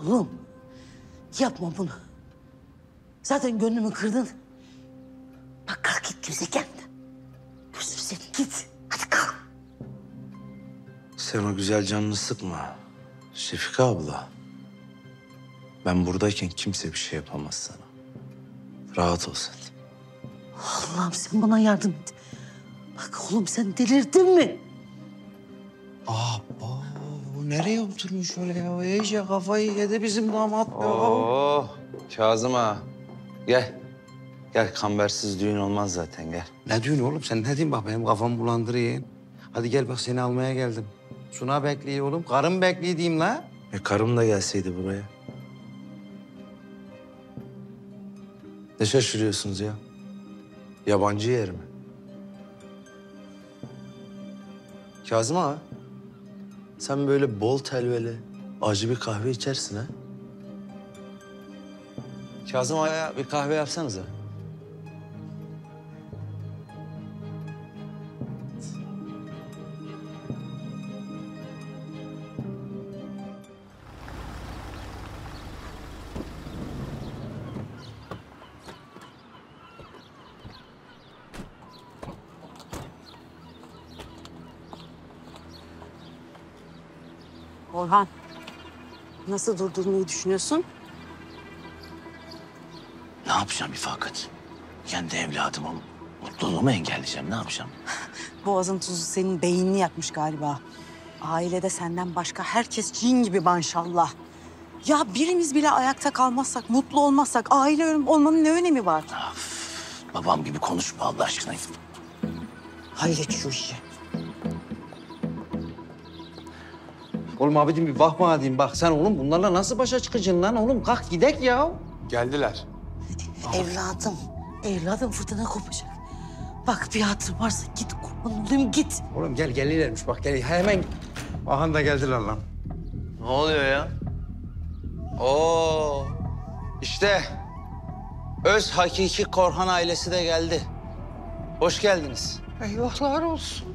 Oğlum yapma bunu. Zaten gönlümü kırdın. Bak kalk git gezegen. Gözünü seveyim git. Hadi kalk. Sen o güzel canını sıkma. Şefika abla. Ben buradayken kimse bir şey yapamaz sana. Rahat ol sen. Allah'ım sen bana yardım et. Bak oğlum sen delirdin mi? Aa, bu nereye oturmuş öyle ya? İyice kafayı yedi bizim damat. Oo, Kazım ağa. Gel. Gel kambersiz düğün olmaz zaten gel. Ne diyorsun oğlum sen ne diyorsun bak benim kafam bulandırıyor. Hadi gel bak seni almaya geldim. Suna bekliyor oğlum. Karım bekliyor diyeyim la. E karım da gelseydi buraya. Ne şaşırıyorsunuz ya? Yabancı yer mi? Kazım ağa. Sen böyle bol telveli, acı bir kahve içersin ha? Kazım Ağa'ya bir kahve yapsanıza. Nasıl durdurmayı düşünüyorsun? Ne yapacağım İfakat? Kendi evladımın mutluluğumu engelleyeceğim. Ne yapacağım? Boğazın tuzu senin beynini yakmış galiba. Ailede senden başka herkes cin gibi maşallah. Ya birimiz bile ayakta kalmazsak, mutlu olmazsak aile olmanın ne önemi var? Babam gibi konuşma Allah aşkına. Hallet şu işi. Oğlum abicim bir bak bana diyeyim. Bak sen oğlum bunlarla nasıl başa çıkacaksın lan oğlum? Kalk gidek ya. Geldiler. Evladım, evladım fırtına kopacak. Bak bir hatır varsa git kurban olayım git. Oğlum gel gelirlermiş bak gel hemen. Ahan da geldiler lan. Ne oluyor ya? Oo, işte öz hakiki Korhan ailesi de geldi. Hoş geldiniz. Eyvahlar olsun.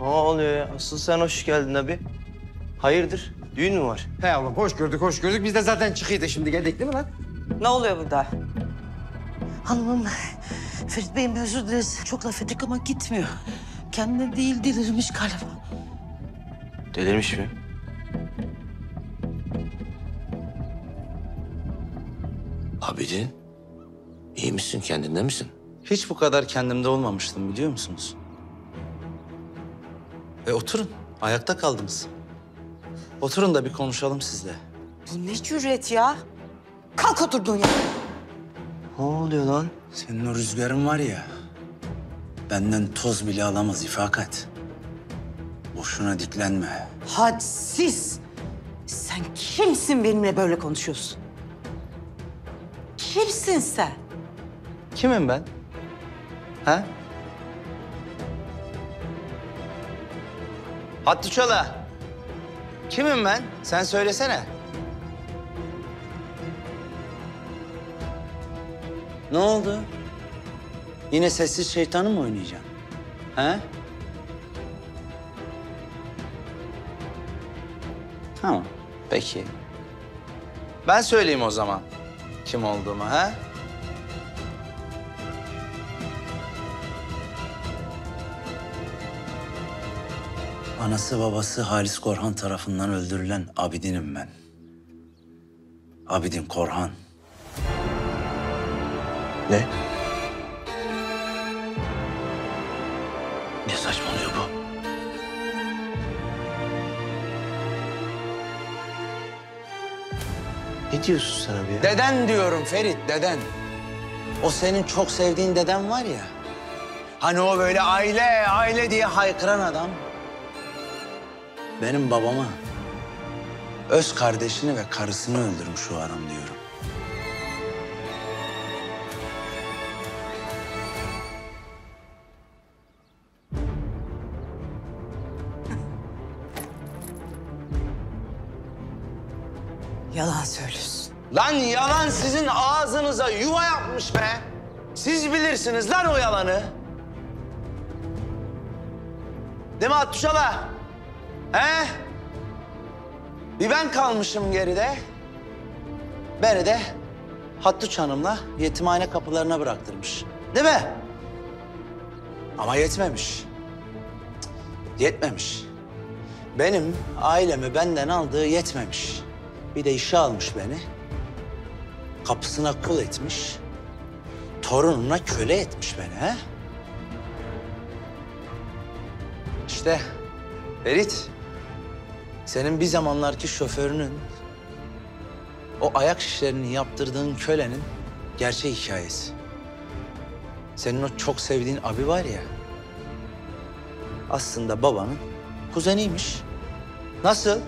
Ne oluyor ya? Asıl sen hoş geldin abi. Hayırdır? Düğün mü var? He oğlum hoş gördük hoş gördük. Biz de zaten çıkıyorduk şimdi geldik değil mi lan? Ne oluyor burada? Hanımım, Ferit Bey'im özür dileriz. Çok laf ettik ama gitmiyor. Kendine değil delirmiş galiba. Delirmiş mi? Abidin, iyi misin? Kendinde misin? Hiç bu kadar kendimde olmamıştım biliyor musunuz? E oturun. Ayakta kaldınız. Oturun da bir konuşalım sizle. Bu ne cüret ya? Kalk oturduğun yer. Ne oluyor lan? Senin o rüzgarın var ya, benden toz bile alamaz ifakat. Boşuna diklenme. Hadsiz. Sen kimsin benimle böyle konuşuyorsun? Kimsin sen? Kimim ben? Ha? Hattı Çola. Kimim ben? Sen söylesene. Ne oldu? Yine sessiz şeytanı mı oynayacaksın? Ha? Tamam, peki. Ben söyleyeyim o zaman kim olduğumu ha? Anası babası Halis Korhan tarafından öldürülen Abidin'im ben. Abidin Korhan. Ne? Ne saçmalıyor bu? Ne diyorsun sen abi ya? Deden diyorum Ferit, deden. O senin çok sevdiğin deden var ya. Hani o böyle aile, aile diye haykıran adam. Benim babama öz kardeşini ve karısını öldürmüş o adam diyorum. Yalan söylüyorsun. Lan yalan sizin ağzınıza yuva yapmış be. Siz bilirsiniz lan o yalanı. Değil mi Attuşala? He? Bir ben kalmışım geride. Beni de Hattuç Hanım'la yetimhane kapılarına bıraktırmış. Değil mi? Ama yetmemiş. Yetmemiş. Benim ailemi benden aldığı yetmemiş. Bir de işe almış beni. Kapısına kul etmiş. Torununa köle etmiş beni ha? İşte Ferit, senin bir zamanlarki şoförünün, o ayak şişlerini yaptırdığın kölenin gerçek hikayesi. Senin o çok sevdiğin abi var ya, aslında babanın kuzeniymiş. Nasıl?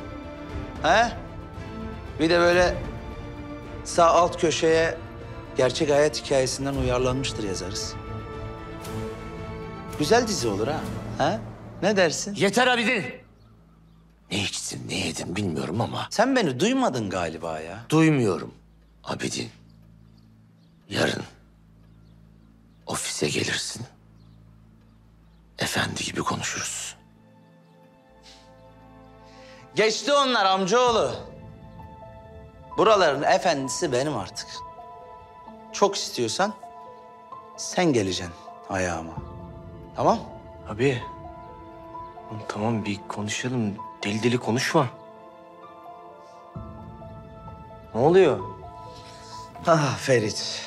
He? Bir de böyle sağ alt köşeye gerçek hayat hikayesinden uyarlanmıştır yazarız. Güzel dizi olur ha. Ha? Ne dersin? Yeter Abidin. Ne içtin, ne yedin bilmiyorum ama Sen beni duymadın galiba ya. duymuyorum. Abidin. Yarın ofise gelirsin. Efendi gibi konuşuruz. Geçti onlar amcaoğlu. Buraların efendisi benim artık. Çok istiyorsan sen geleceksin ayağıma. Tamam? Abi. Tamam bir konuşalım. Deli deli konuşma. Ne oluyor? Ah Ferit.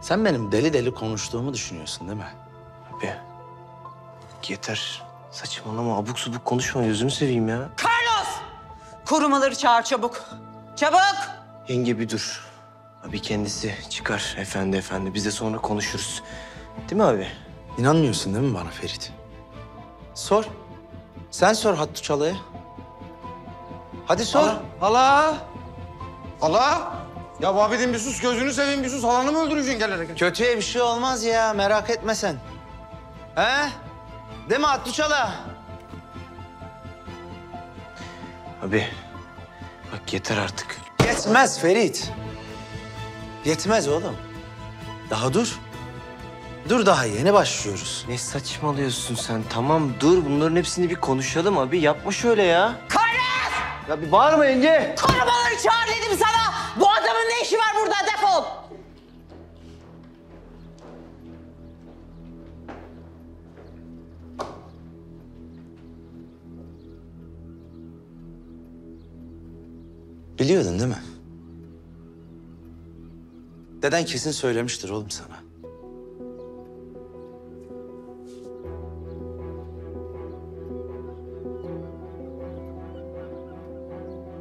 Sen benim deli deli konuştuğumu düşünüyorsun değil mi? Abi. Yeter. Saçmalama abuk subuk konuşma gözünü seveyim ya. Korumaları çağır çabuk. Çabuk. Yenge bir dur. Abi kendisi çıkar efendi efendi. Biz de sonra konuşuruz. Değil mi abi? İnanmıyorsun değil mi bana Ferit? Sor. Sen sor Hattu Çalı'ya. Hadi sor. Hala. Hala. Ya bu abidin bir sus gözünü seveyim bir sus. Halanı mı öldüreceksin gelerek? Kötüye bir şey olmaz ya merak etme sen. He? Değil mi Hattu Çalı? Abi. Bak yeter artık. Yetmez Ferit. Yetmez oğlum. Daha dur. Dur daha yeni başlıyoruz. Ne saçmalıyorsun sen? Tamam dur bunların hepsini bir konuşalım abi. Yapma şöyle ya. Kardeş! Ya bir bağırma yenge. Korumaları çağır dedim sana. Bu adamın ne işi var burada? Defol. Biliyordun değil mi? Deden kesin söylemiştir oğlum sana.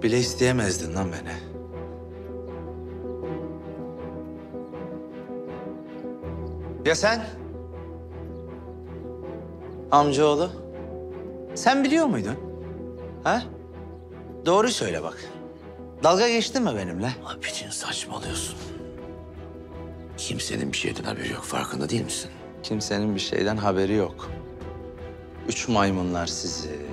Bile isteyemezdin lan beni. Ya sen? Amcaoğlu. Sen biliyor muydun? Ha? Doğruyu söyle bak. Dalga geçtin mi benimle? Abidin saçmalıyorsun. Kimsenin bir şeyden haberi yok. Farkında değil misin? Kimsenin bir şeyden haberi yok. Üç maymunlar sizi.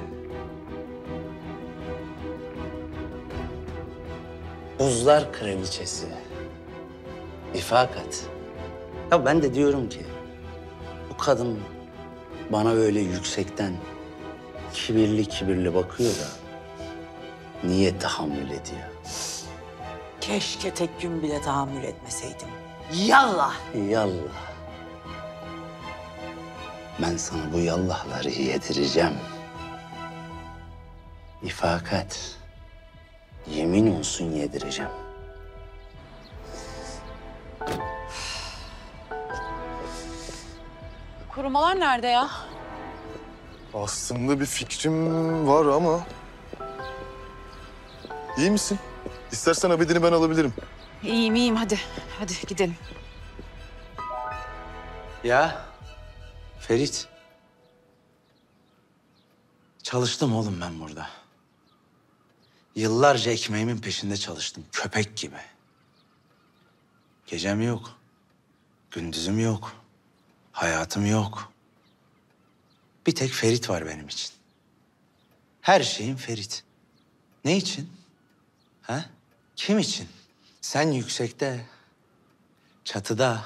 Buzlar kraliçesi. İfakat. Ya ben de diyorum ki bu kadın bana böyle yüksekten kibirli kibirli bakıyor da niye tahammül ediyor? Keşke tek gün bile tahammül etmeseydim. Yallah. Yallah. Ben sana bu yallahları yedireceğim. İfakat. Yemin olsun yedireceğim. Korumalar nerede ya? Aslında bir fikrim var ama... İyi misin? İstersen abidini ben alabilirim. İyiyim iyiyim hadi. Hadi gidelim. Ya Ferit. Çalıştım oğlum ben burada. Yıllarca ekmeğimin peşinde çalıştım. Köpek gibi. Gecem yok. Gündüzüm yok. Hayatım yok. Bir tek Ferit var benim için. Her şeyim Ferit. Ne için? Ha? Kim için? Sen yüksekte, çatıda,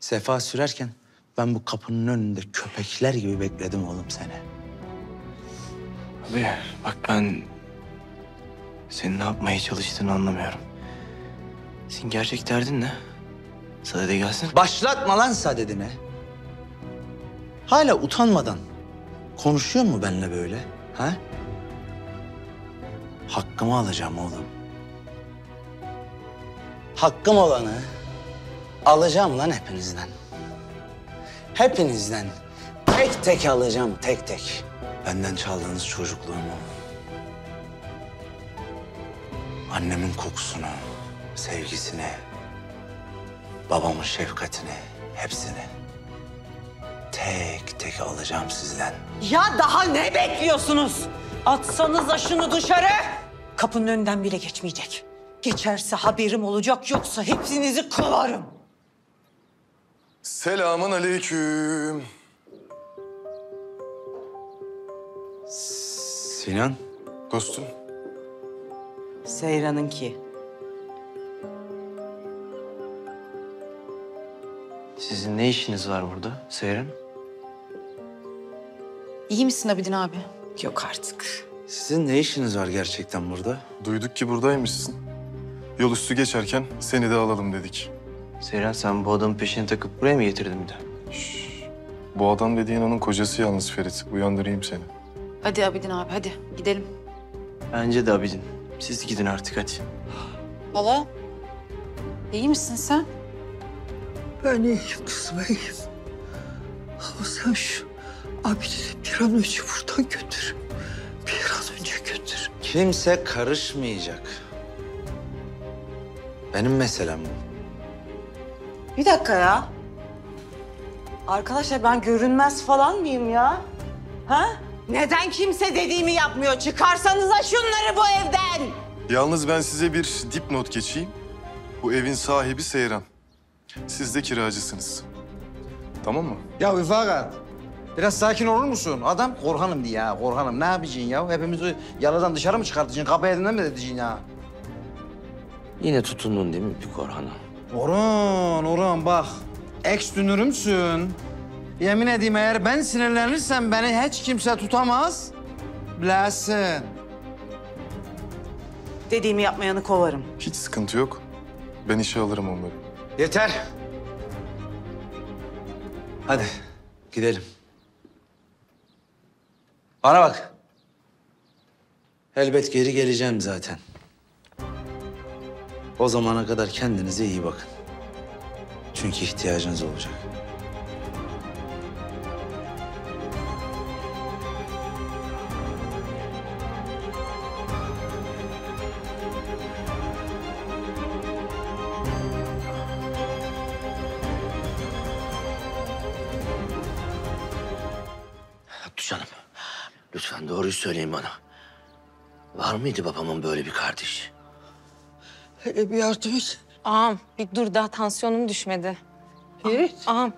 sefa sürerken ben bu kapının önünde köpekler gibi bekledim oğlum seni. Abi bak ben senin ne yapmaya çalıştığını anlamıyorum. Senin gerçek derdin ne? Sadede gelsin. Başlatma lan sadedine. Hala utanmadan konuşuyor mu benimle böyle? Ha? Hakkımı alacağım oğlum. Hakkım olanı alacağım lan hepinizden. Hepinizden tek tek alacağım tek tek. Benden çaldığınız çocukluğumu. Annemin kokusunu, sevgisini, babamın şefkatini, hepsini. Tek tek alacağım sizden. Ya daha ne bekliyorsunuz? Atsanıza şunu dışarı. Kapının önünden bile geçmeyecek. Geçerse haberim olacak yoksa hepsinizi kılarım. Selamun aleyküm. Sinan, Dostum. Seyran'ınki. Sizin ne işiniz var burada Seyran? İyi misin Abidin abi? Yok artık. sizin ne işiniz var gerçekten burada? Duyduk ki buradaymışsın. Yol üstü geçerken seni de alalım dedik. Seyran sen bu adamın peşine takıp buraya mı getirdin bir de? Bu adam dediğin onun kocası yalnız Ferit. Uyandırayım seni. Hadi Abidin abi hadi gidelim. Bence de abidin. Siz gidin artık hadi. Hala iyi misin sen? Ben iyiyim kızım iyiyim. Ama sen şu abidini bir an önce buradan götür. Bir an önce götür. Kimse karışmayacak. Benim meselem bu. Bir dakika ya. Arkadaşlar ben görünmez falan mıyım ya? Ha? Neden kimse dediğimi yapmıyor? Çıkarsanıza şunları bu evden. Yalnız ben size bir dipnot geçeyim. Bu evin sahibi Seyran. Siz de kiracısınız. Tamam mı? Ya Üfakat, biraz sakin olur musun? Adam Korhan'ım diye ya, Korhan'ım. Ne yapacaksın ya? Hepimizi yalıdan dışarı mı çıkartacaksın? Kapı elinden mi edeceksin ya? Yine tutundun değil mi bir Korhan'a? Orhan, Orhan bak. Ex dünürümsün. Yemin edeyim eğer ben sinirlenirsem beni hiç kimse tutamaz. Bilesin. Dediğimi yapmayanı kovarım. Hiç sıkıntı yok. Ben işe alırım onları. Yeter. Hadi gidelim. Bana bak. Elbet geri geleceğim zaten. O zamana kadar kendinize iyi bakın. Çünkü ihtiyacınız olacak. Doğruyu söyleyin bana. Var mıydı babamın böyle bir kardeşi? Hele bir yardım et. Ağam bir dur daha tansiyonum düşmedi. Ferit, Ağam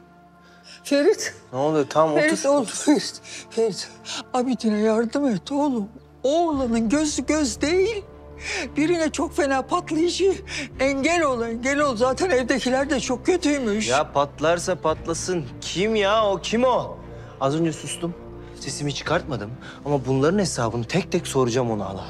Ferit. Ne oluyor? Tamam Ferit oğlum Ferit. Ferit, abidine yardım et oğlum. Oğlanın gözü göz değil. Birine çok fena patlayıcı. Engel ol, engel ol. Zaten evdekiler de çok kötüymüş. Ya patlarsa patlasın. Kim ya o? Kim o? Az önce sustum. Sesimi çıkartmadım. Ama bunların hesabını tek tek soracağım ona hala.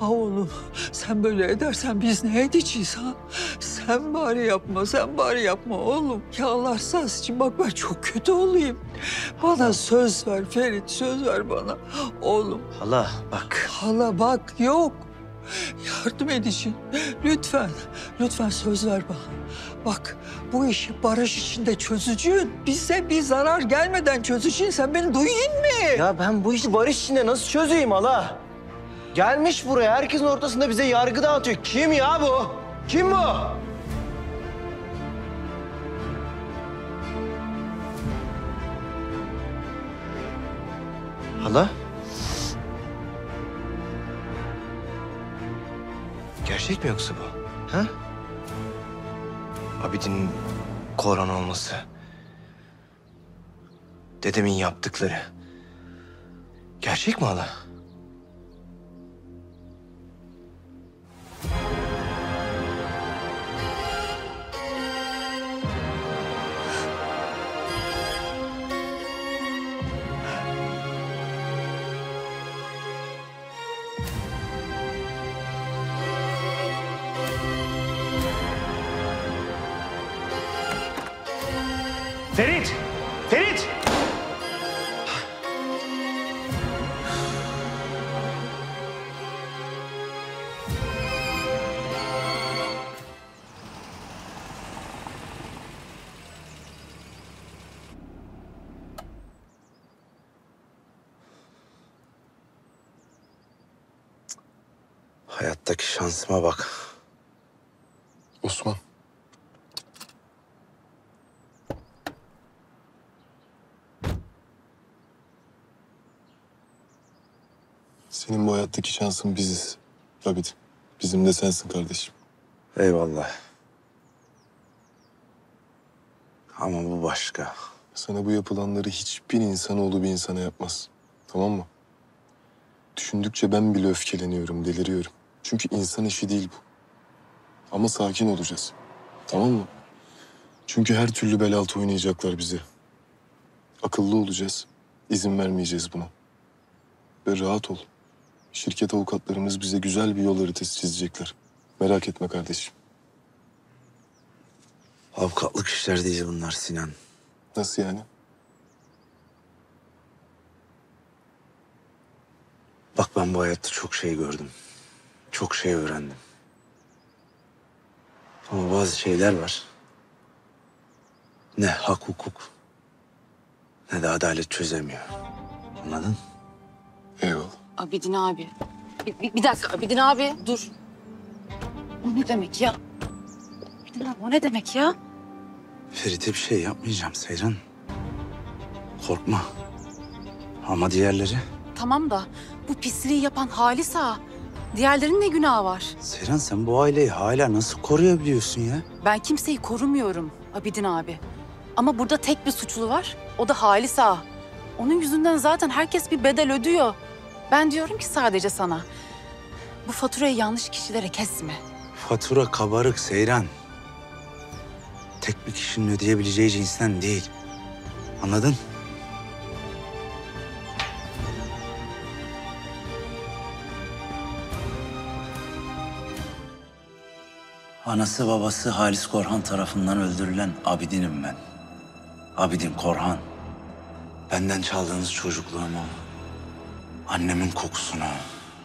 Ha oğlum, sen böyle edersen biz ne edeceğiz ha? Sen bari yapma, sen bari yapma oğlum. Ya Allah rızası için bak ben çok kötü olayım. Bana söz ver Ferit, söz ver bana. Oğlum, Hala bak. hala bak yok. Yardım edeceksin. Lütfen, lütfen söz ver bana. Bak bu işi barış içinde çözücün. Bize bir zarar gelmeden çözücün. Sen beni duyun mu? Ya ben bu işi barış içinde nasıl çözeyim hala? Gelmiş buraya herkesin ortasında bize yargı dağıtıyor. Kim ya bu? Kim bu? Hala? Gerçek mi yoksa bu? Ha? Abidin Koran olması. Dedemin yaptıkları. Gerçek mi hala? Şansıma bak. Osman. Senin bu hayattaki şansın biziz. Abid. Bizim de sensin kardeşim. Eyvallah. Ama bu başka. Sana bu yapılanları hiçbir insanoğlu bir insana yapmaz. Tamam mı? Düşündükçe ben bile öfkeleniyorum, deliriyorum. Çünkü insan işi değil bu. Ama sakin olacağız. Tamam mı? Çünkü her türlü bel altı oynayacaklar bizi. Akıllı olacağız. İzin vermeyeceğiz buna. Ve rahat ol. Şirket avukatlarımız bize güzel bir yol haritası çizecekler. Merak etme kardeşim. Avukatlık işler değil bunlar Sinan. Nasıl yani? Bak ben bu hayatta çok şey gördüm. Çok şey öğrendim. Ama bazı şeyler var. Ne hak hukuk ne de adalet çözemiyor. Anladın? Eyvallah. Abidin abi. Bir, bir, bir dakika Abidin abi dur. O ne demek ya? Abidin abi o ne demek ya? Ferit'e bir şey yapmayacağım Seyran. Korkma. Ama diğerleri? Tamam da bu pisliği yapan Halis ağa. Diğerlerinin ne günahı var? Seyran sen bu aileyi hala nasıl koruyabiliyorsun ya? Ben kimseyi korumuyorum Abidin abi. Ama burada tek bir suçlu var. O da Halis ağa. Onun yüzünden zaten herkes bir bedel ödüyor. Ben diyorum ki sadece sana. Bu faturayı yanlış kişilere kesme. Fatura kabarık Seyran. Tek bir kişinin ödeyebileceği cinsten değil. Anladın? Anası babası Halis Korhan tarafından öldürülen Abidin'im ben. Abidin Korhan. Benden çaldığınız çocukluğumu, annemin kokusunu,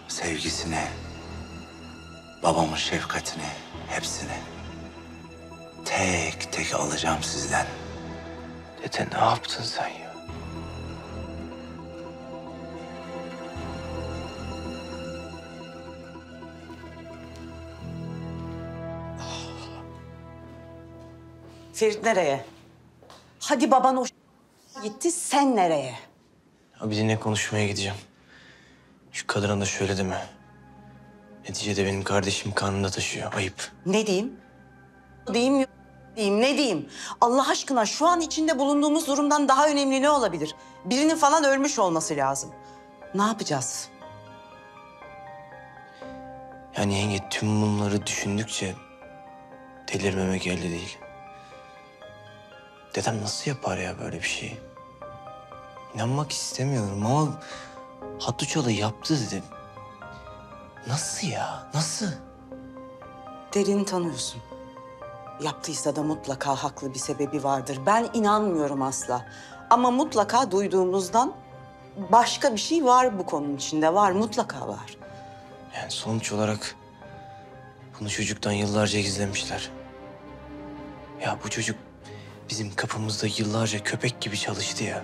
sevgisini, babamın şefkatini, hepsini tek tek alacağım sizden. Dede ne yaptın sen ya? Ferit nereye? Hadi baban o gitti, sen nereye? Abidin'le konuşmaya gideceğim. Şu kadına da şöyle deme. Neticede benim kardeşim karnında taşıyor. Ayıp. Ne diyeyim? Diyeyim yok diyeyim, ne diyeyim? Allah aşkına şu an içinde bulunduğumuz durumdan daha önemli ne olabilir? Birinin falan ölmüş olması lazım. Ne yapacağız? Yani yenge tüm bunları düşündükçe delirmemek elde değil. Dedem nasıl yapar ya böyle bir şeyi? İnanmak istemiyorum ama Hattuço'da yaptı dedim. Nasıl ya? Nasıl? Derini tanıyorsun. Yaptıysa da mutlaka haklı bir sebebi vardır. Ben inanmıyorum asla. Ama mutlaka duyduğumuzdan başka bir şey var bu konunun içinde. Var, mutlaka var. Yani sonuç olarak bunu çocuktan yıllarca gizlemişler. Ya bu çocuk bizim kapımızda yıllarca köpek gibi çalıştı ya.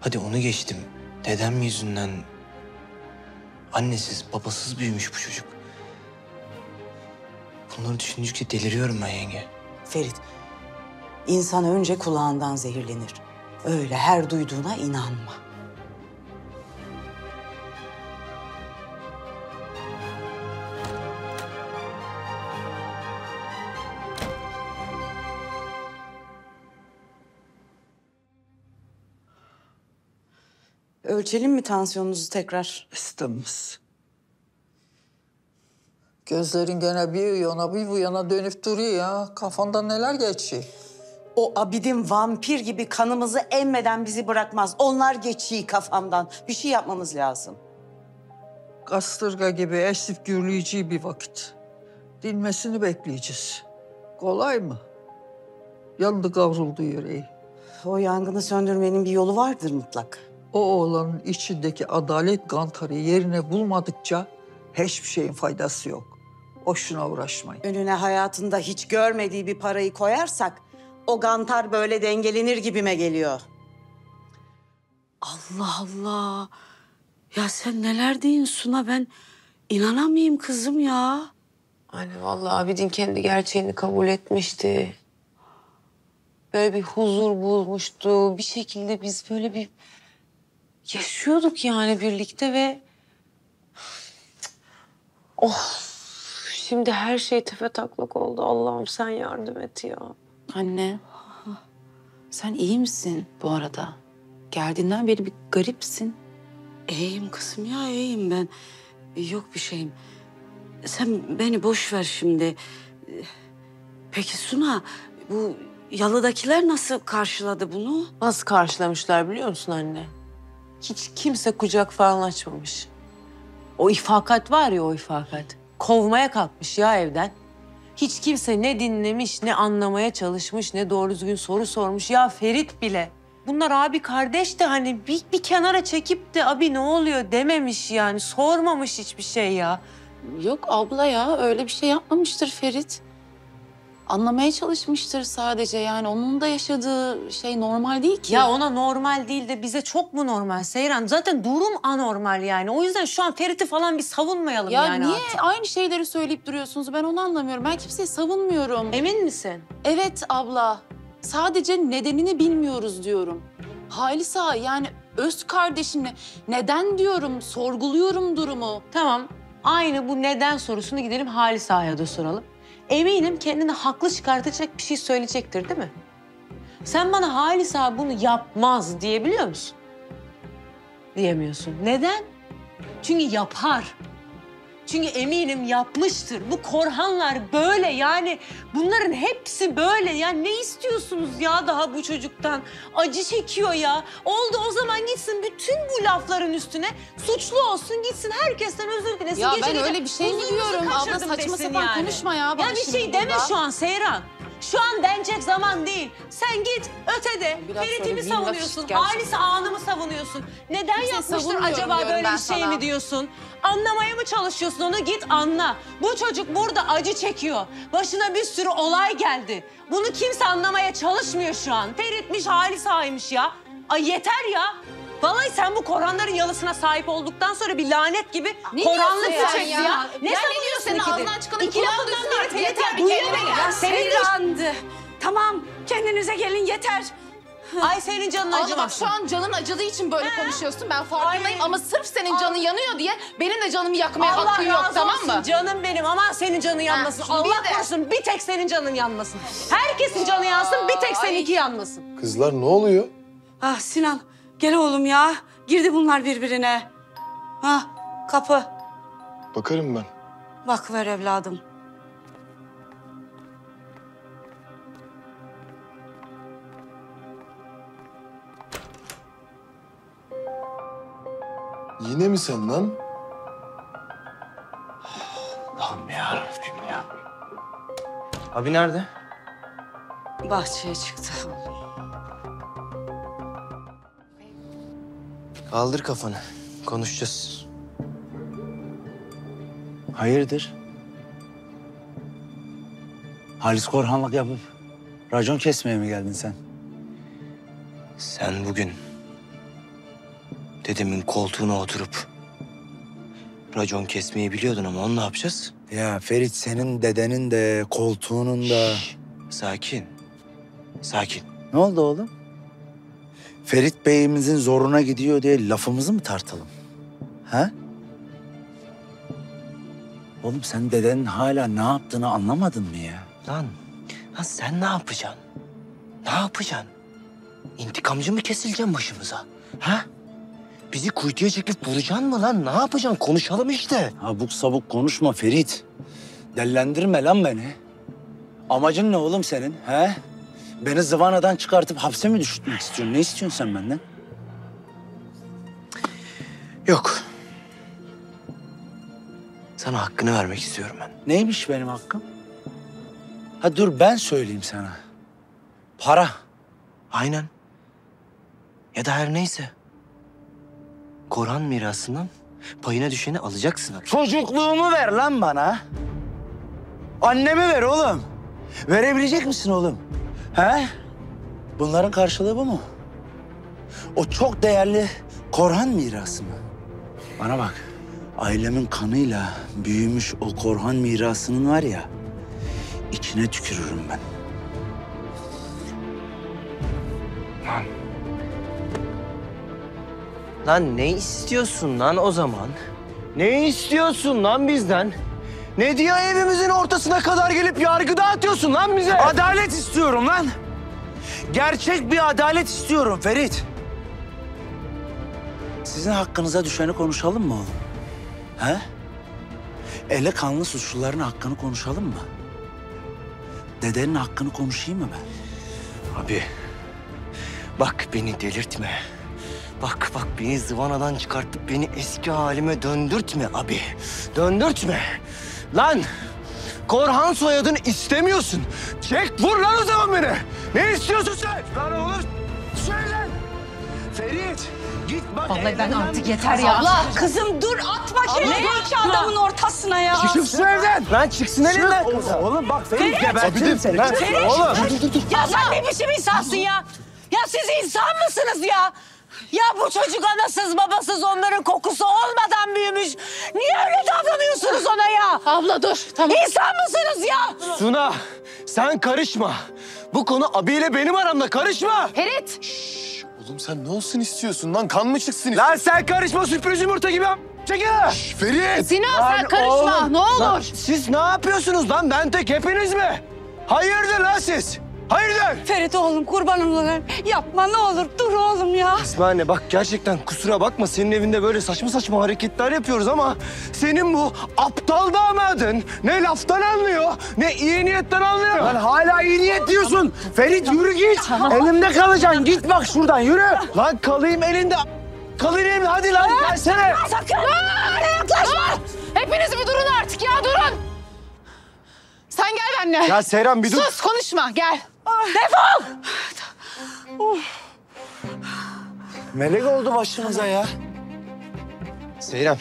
Hadi onu geçtim. Dedem yüzünden annesiz, babasız büyümüş bu çocuk. Bunları düşündükçe deliriyorum ben yenge. Ferit, insan önce kulağından zehirlenir. Öyle her duyduğuna inanma. Ölçelim mi tansiyonunuzu tekrar? İstemez. Gözlerin gene bir yana bir bu yana dönüp duruyor ya. Kafanda neler geçiyor? O abidin vampir gibi kanımızı emmeden bizi bırakmaz. Onlar geçiyor kafamdan. Bir şey yapmamız lazım. Kastırga gibi esip gürleyeceği bir vakit. Dinmesini bekleyeceğiz. Kolay mı? Yandı kavruldu yüreği. O yangını söndürmenin bir yolu vardır mutlak. O oğlanın içindeki adalet kantarı yerine bulmadıkça hiçbir şeyin faydası yok. Boşuna uğraşmayın. Önüne hayatında hiç görmediği bir parayı koyarsak o gantar böyle dengelenir gibime geliyor. Allah Allah. Ya sen neler deyin Suna ben inanamayayım kızım ya. Anne vallahi Abidin kendi gerçeğini kabul etmişti. Böyle bir huzur bulmuştu. Bir şekilde biz böyle bir yaşıyorduk yani birlikte ve... Oh! Şimdi her şey tefe taklak oldu. Allah'ım sen yardım et ya. Anne, sen iyi misin bu arada? Geldiğinden beri bir garipsin. İyiyim kızım ya iyiyim ben. Yok bir şeyim. Sen beni boş ver şimdi. Peki Suna bu yalıdakiler nasıl karşıladı bunu? Nasıl karşılamışlar biliyor musun anne? Hiç kimse kucak falan açmamış. O ifakat var ya o ifakat. Kovmaya kalkmış ya evden. Hiç kimse ne dinlemiş, ne anlamaya çalışmış, ne doğru düzgün soru sormuş. Ya Ferit bile. Bunlar abi kardeş de hani bir, bir kenara çekip de abi ne oluyor dememiş yani. Sormamış hiçbir şey ya. Yok abla ya öyle bir şey yapmamıştır Ferit. Anlamaya çalışmıştır sadece yani onun da yaşadığı şey normal değil ki. Ya ona normal değil de bize çok mu normal Seyran? Zaten durum anormal yani. O yüzden şu an Ferit'i falan bir savunmayalım ya yani niye artık. aynı şeyleri söyleyip duruyorsunuz? Ben onu anlamıyorum. Ben kimseyi savunmuyorum. Emin misin? Evet abla. Sadece nedenini bilmiyoruz diyorum. Halisa yani öz kardeşimle neden diyorum, sorguluyorum durumu. Tamam. Aynı bu neden sorusunu gidelim Halis Ağa'ya da soralım. Eminim kendini haklı çıkartacak bir şey söyleyecektir değil mi? Sen bana Halis Ağa bunu yapmaz diyebiliyor musun? Diyemiyorsun. Neden? Çünkü yapar. Çünkü eminim yapmıştır. Bu Korhanlar böyle yani bunların hepsi böyle. Yani ne istiyorsunuz ya daha bu çocuktan? Acı çekiyor ya. Oldu o zaman gitsin bütün bu lafların üstüne suçlu olsun gitsin herkesten özür dilesin. Ya ben öyle bir şey mi diyorum? Abla saçma sapan yani. konuşma ya Ya bir şey deme burada. şu an Seyran. Şu an denecek zaman değil. Sen git ötede Biraz Ferit'i şöyle mi bir laf savunuyorsun? Halis Ağa'nı mı savunuyorsun? Neden Kimseyi yapmıştır savunmuyorum acaba diyorum böyle ben bir şey sana. mi diyorsun? Anlamaya mı çalışıyorsun onu? Git anla. Bu çocuk burada acı çekiyor. Başına bir sürü olay geldi. Bunu kimse anlamaya çalışmıyor şu an. Ferit'miş, Halis Ağa'ymış ya. Ay yeter ya. Vallahi sen bu Koranların yalısına sahip olduktan sonra bir lanet gibi Ne Koranlık diyorsun çekti ya? ya. Ya Ne ne savunuyorsun? Senin ağzından çıkanı İki duysun biri artık. Yeter, ya. bir kendine gel. Senin Seyrandı. Tamam kendinize gelin yeter. Ay senin canın Abla bak acımasın. şu an canın acıdığı için böyle konuşuyorsun. Ben farkındayım ama sırf senin canın yanıyor diye benim de canımı yakmaya Allah hakkın yok tamam mı? canım benim. Aman senin canın yanmasın. bil Allah de. korusun bir tek senin canın yanmasın. Herkesin canı yansın bir tek seninki yanmasın. Kızlar ne oluyor? Ah Sinan gel oğlum ya. Girdi bunlar birbirine. Ha kapı. Bakarım ben. Bak ver evladım. Yine mi sen lan? Allah'ım yarabbim ya. Abi nerede? Bahçeye çıktı. Kaldır kafanı. Konuşacağız. Hayırdır? Halis Korhanlık yapıp racon kesmeye mi geldin sen? Sen bugün dedemin koltuğuna oturup racon kesmeyi biliyordun ama onu ne yapacağız? Ya Ferit senin dedenin de koltuğunun da... Sakin. Sakin. Ne oldu oğlum? Ferit Bey'imizin zoruna gidiyor diye lafımızı mı tartalım? Ha? Oğlum sen dedenin hala ne yaptığını anlamadın mı ya? Lan, lan sen ne yapacaksın? Ne yapacaksın? İntikamcı mı kesileceksin başımıza? Ha? Bizi kuytuya çekip vuracaksın mı lan? Ne yapacaksın? Konuşalım işte. Abuk sabuk konuşma Ferit. Dellendirme lan beni. Amacın ne oğlum senin? He? Beni zıvanadan çıkartıp hapse mi düşürtmek istiyorsun? Ne istiyorsun sen benden? Yok. Sana hakkını vermek istiyorum ben. Neymiş benim hakkım? Ha dur ben söyleyeyim sana. Para. Aynen. Ya da her neyse. Korhan mirasından payına düşeni alacaksın abi. Çocukluğumu ver lan bana. Annemi ver oğlum. Verebilecek misin oğlum? He? Bunların karşılığı bu mu? O çok değerli Korhan mirası mı? Bana bak. Ailemin kanıyla büyümüş o Korhan mirasının var ya... ...içine tükürürüm ben. Lan ne istiyorsun lan o zaman? Ne istiyorsun lan bizden? Ne diye evimizin ortasına kadar gelip yargı dağıtıyorsun lan bize? Adalet istiyorum lan. Gerçek bir adalet istiyorum Ferit. Sizin hakkınıza düşeni konuşalım mı oğlum? He? Ele kanlı suçluların hakkını konuşalım mı? Dedenin hakkını konuşayım mı ben? Abi bak beni delirtme. Bak bak beni zıvanadan çıkartıp beni eski halime döndürtme abi. Döndürtme. Lan Korhan soyadını istemiyorsun. Çek vur lan o zaman beni. Ne istiyorsun sen? Lan oğlum söyle. Ferit git bak. Vallahi ben artık yeter ya. Abla kızım dur atma kendini iki adamın ortasına ya. Çık şu evden. Lan çıksın elinden. Oğlum bak Ferit gebertirim seni. Lan oğlum. Ya sen ne biçim insansın ya? Ya siz insan mısınız ya? Ya bu çocuk anasız babasız onların kokusu olmadan büyümüş. Niye öyle davranıyorsunuz ona ya? Abla dur tamam. İnsan mısınız ya? Suna sen karışma. Bu konu abiyle benim aramda karışma. Ferit. Oğlum sen ne olsun istiyorsun lan? Kan mı çıksın? Lan sen karışma sürpriz yumurta gibi. Çekil. Ferit! Sinan sen Lan karışma oğlum, ne olur. lan siz ne yapıyorsunuz lan? Ben tek hepiniz mi? Hayırdır lan siz? Hayırdır? Ferit oğlum kurban olayım. Yapma ne olur dur oğlum ya. İsmail anne bak gerçekten kusura bakma senin evinde böyle saçma saçma hareketler yapıyoruz ama senin bu aptal damadın ne laftan anlıyor ne iyi niyetten anlıyor. Lan hala iyi niyet diyorsun. Ferit yürü git. Elimde kalacaksın. Git bak şuradan yürü. Lan kalayım elinde. Kalayım hadi lan gelsene. Sakın. Bana yaklaşma. Hepiniz bir durun artık ya durun. Sen gel benimle. Ya Seyran bir dur. Sus konuşma gel. Melek oldu başımıza ya. Seyran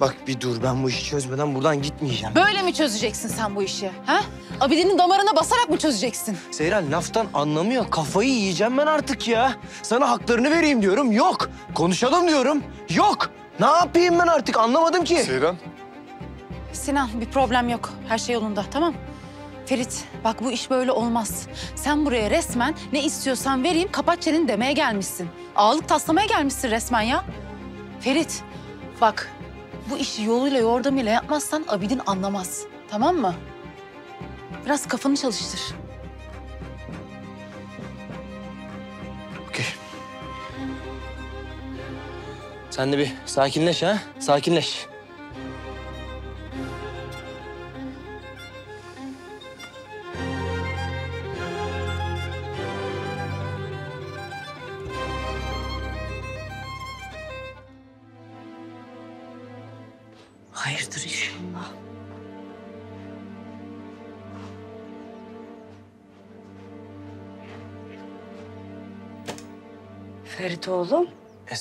bak bir dur ben bu işi çözmeden buradan gitmeyeceğim. Böyle mi çözeceksin sen bu işi? Ha? Abidinin damarına basarak mı çözeceksin? Seyran laftan anlamıyor. Kafayı yiyeceğim ben artık ya. Sana haklarını vereyim diyorum. Yok. Konuşalım diyorum. Yok. Ne yapayım ben artık anlamadım ki. Seyran. Sinan bir problem yok. Her şey yolunda tamam Ferit bak bu iş böyle olmaz. Sen buraya resmen ne istiyorsan vereyim kapat çeneni demeye gelmişsin. Ağalık taslamaya gelmişsin resmen ya. Ferit bak bu işi yoluyla yordamıyla yapmazsan Abidin anlamaz. Tamam mı? Biraz kafanı çalıştır. Okey. Sen de bir sakinleş ha. Sakinleş.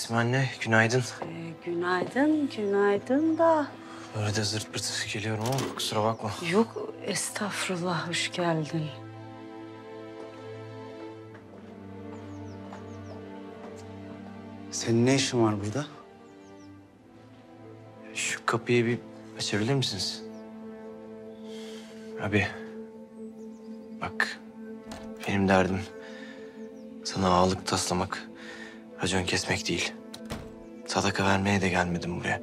Esma anne günaydın. Ee, günaydın, günaydın da. Böyle de zırt pırt geliyorum ama kusura bakma. Yok estağfurullah hoş geldin. Senin ne işin var burada? Şu kapıyı bir açabilir misiniz? Abi. Bak. Benim derdim sana ağalık taslamak, racon kesmek değil. Sadaka vermeye de gelmedim buraya.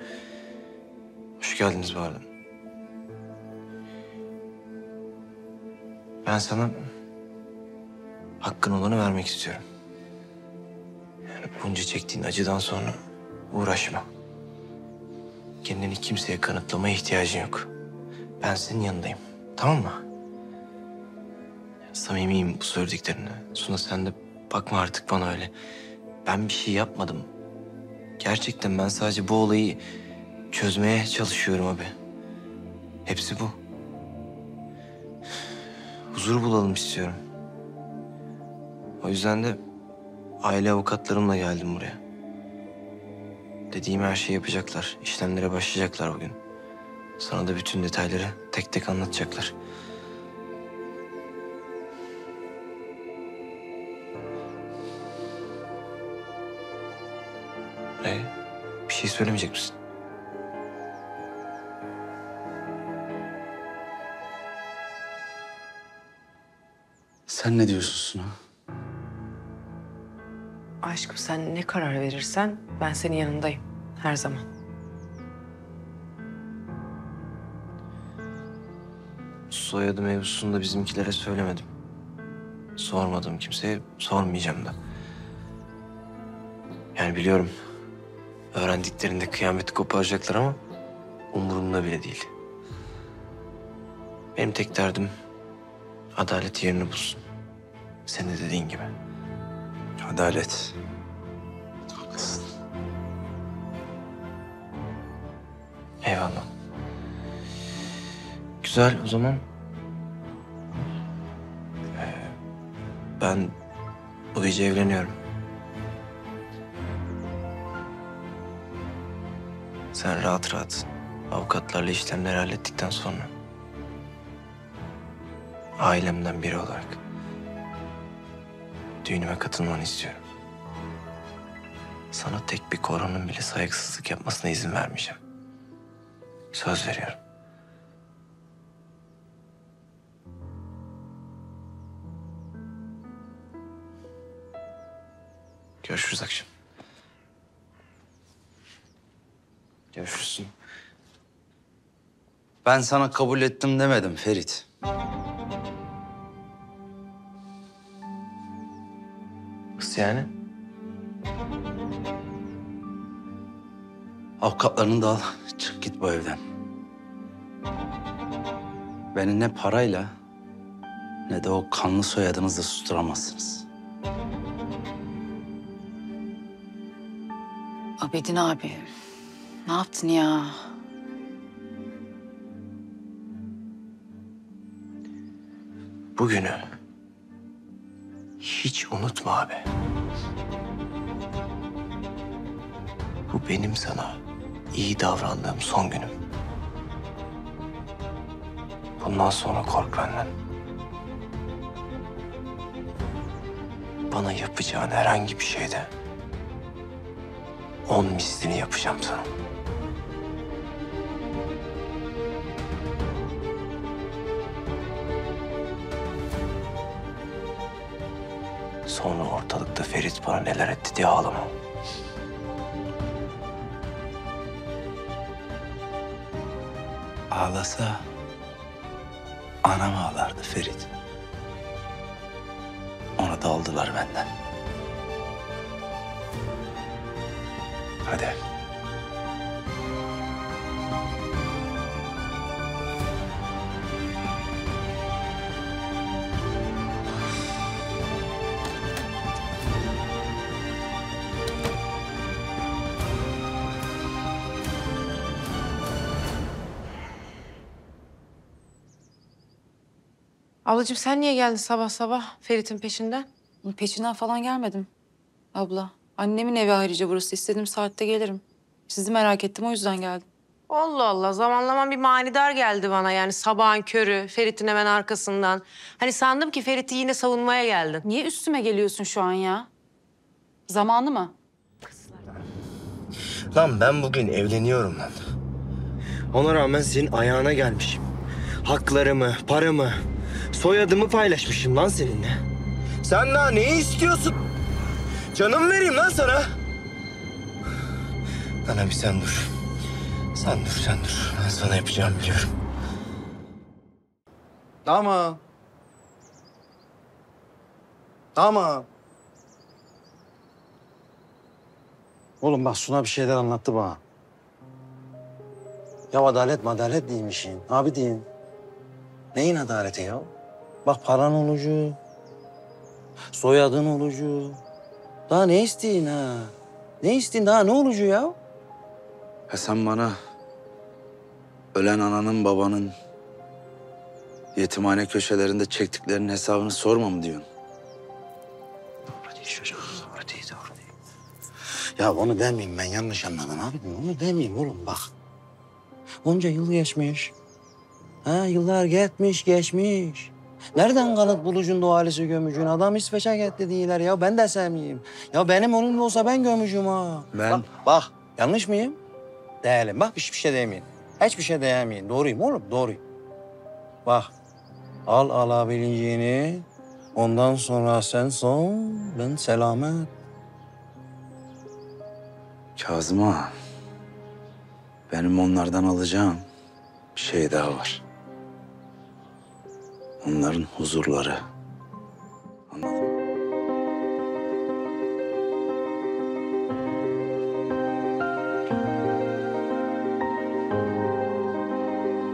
Hoş geldiniz bu. Ben sana hakkın olanı vermek istiyorum. Yani bunca çektiğin acıdan sonra uğraşma. Kendini kimseye kanıtlamaya ihtiyacın yok. Ben senin yanındayım. Tamam mı? Samimiyim bu söylediklerine. Suna sen de bakma artık bana öyle. Ben bir şey yapmadım. Gerçekten ben sadece bu olayı çözmeye çalışıyorum abi. Hepsi bu. Huzur bulalım istiyorum. O yüzden de aile avukatlarımla geldim buraya. Dediğim her şeyi yapacaklar. İşlemlere başlayacaklar bugün. Sana da bütün detayları tek tek anlatacaklar. Ee, bir şey söylemeyecek misin? Sen ne diyorsun Suna? Aşkım sen ne karar verirsen ben senin yanındayım. Her zaman. Soyadı mevzusunu da bizimkilere söylemedim. Sormadım kimseye, sormayacağım da. Yani biliyorum, öğrendiklerinde kıyameti koparacaklar ama umurumda bile değil. Benim tek derdim adalet yerini bulsun. Senin de dediğin gibi. Adalet. Haklısın. Eyvallah. Güzel o zaman. Ee, ben bu gece evleniyorum. Sen rahat rahat avukatlarla işlemleri hallettikten sonra ailemden biri olarak düğünüme katılmanı istiyorum. Sana tek bir koronun bile saygısızlık yapmasına izin vermeyeceğim. Söz veriyorum. Görüşürüz akşam. Görüşürüz. Ben sana kabul ettim demedim Ferit. Nasıl yani? Avukatlarını da al. Çık git bu evden. Beni ne parayla ne de o kanlı soyadınızla susturamazsınız. Abidin abi. Ne yaptın ya? Bugünü hiç unutma abi. Bu benim sana iyi davrandığım son günüm. Bundan sonra kork benden. Bana yapacağın herhangi bir şeyde on mislini yapacağım sana. Ortalıkta Ferit bana neler etti diye ağlama. Ağlasa anam ağlardı Ferit. Onu da aldılar benden. Hadi. Ablacığım sen niye geldin sabah sabah Ferit'in peşinden? Peşinden falan gelmedim. Abla. Annemin evi ayrıca burası. İstediğim saatte gelirim. Sizi merak ettim o yüzden geldim. Allah Allah zamanlaman bir manidar geldi bana yani sabahın körü Ferit'in hemen arkasından. Hani sandım ki Ferit'i yine savunmaya geldin. Niye üstüme geliyorsun şu an ya? Zamanı mı? Lan ben bugün evleniyorum lan. Ona rağmen senin ayağına gelmişim. Haklarımı, paramı, soyadımı paylaşmışım lan seninle. Sen daha neyi istiyorsun? Canım vereyim lan sana. Lan abi sen dur. Sen dur, sen dur. Ben sana yapacağımı biliyorum. Tamam. Tamam. Oğlum bak Suna bir şeyler anlattı bana. Ya adalet madalet değilmişin. Abi deyin. Neyin adaleti ya? Bak paran olucu. Soyadın olucu. Daha ne isteyin ha? Ne isteyin daha ne olucu ya? Ha sen bana ölen ananın babanın yetimhane köşelerinde çektiklerinin hesabını sorma mı diyorsun? çocuk. Doğru değil, doğru değil. Ya onu demeyeyim ben yanlış anladın abi. Onu demeyeyim oğlum bak. Onca yıl geçmiş. Ha yıllar geçmiş geçmiş. Nereden kanıt bulucun doğalisi gömücün? Adam İsveç'e gitti değiller ya. Ben de sevmeyeyim. Ya benim onun olsa ben gömücüm ha. Ben- Bak, bak yanlış mıyım? Değilim. Bak hiçbir şey demeyin. Hiçbir şey demeyin. Doğruyum oğlum doğruyum. Bak al alabileceğini. Ondan sonra sen son ben selamet. Kazım ağa, benim onlardan alacağım bir şey daha var. Onların huzurları.